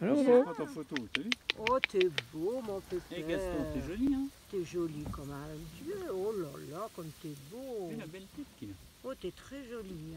Alors, photo, t'as vu Oh, t'es beau, mon Eh pépère. Gaston, t'es joli, hein T'es joli comme un dieu. Oh là là, comme t'es beau. Tu belle tête qu'il. Oh, t'es très joli. hein.